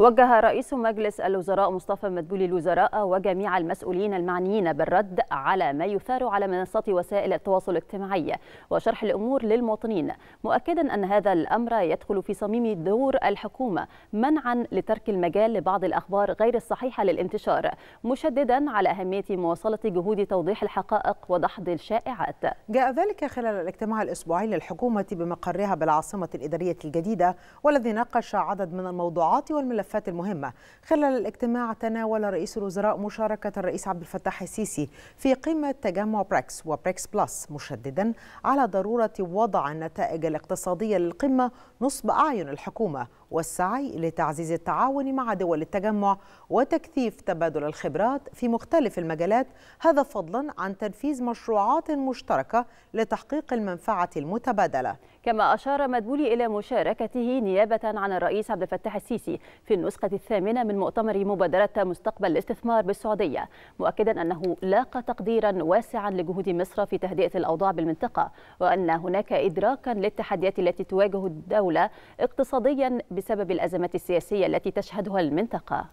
وجه رئيس مجلس الوزراء مصطفى مدبولي الوزراء وجميع المسؤولين المعنيين بالرد على ما يثار على منصات وسائل التواصل الاجتماعي وشرح الأمور للمواطنين مؤكدا أن هذا الأمر يدخل في صميم دور الحكومة منعا لترك المجال لبعض الأخبار غير الصحيحة للانتشار مشددا على أهمية مواصلة جهود توضيح الحقائق ودحض الشائعات. جاء ذلك خلال الاجتماع الأسبوعي للحكومة بمقرها بالعاصمة الإدارية الجديدة والذي ناقش عدد من الموضوعات والملفات. الملفات المهمة. خلال الاجتماع تناول رئيس الوزراء مشاركة الرئيس عبد الفتاح السيسي في قمة تجمع بريكس وبريكس بلس مشددا على ضرورة وضع النتائج الاقتصادية للقمة نصب أعين الحكومة. والسعي لتعزيز التعاون مع دول التجمع وتكثيف تبادل الخبرات في مختلف المجالات. هذا فضلا عن تنفيذ مشروعات مشتركة لتحقيق المنفعة المتبادلة. كما أشار مدبولي إلى مشاركته نيابة عن الرئيس عبد الفتاح السيسي في النسخة الثامنة من مؤتمر مبادرة مستقبل الاستثمار بالسعودية مؤكدا أنه لاقى تقديرا واسعا لجهود مصر في تهدئة الأوضاع بالمنطقة وأن هناك إدراكا للتحديات التي تواجه الدولة اقتصاديا بسبب الأزمات السياسية التي تشهدها المنطقة.